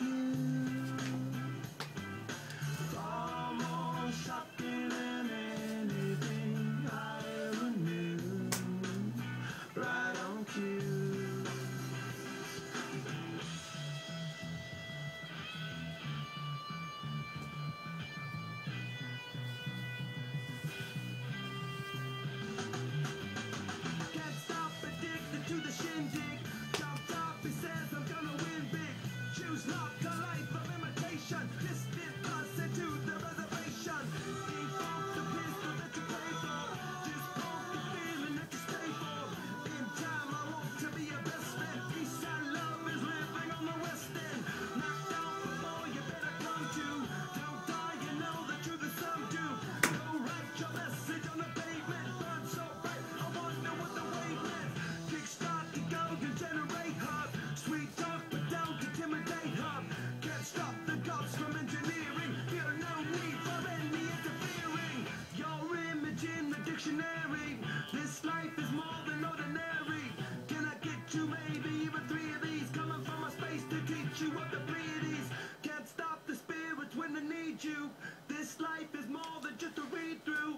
Música life is more than ordinary. Can I get you even three of these? Coming from space to teach you what the. Can't stop the spirits when they need you. This life is more than just a read through.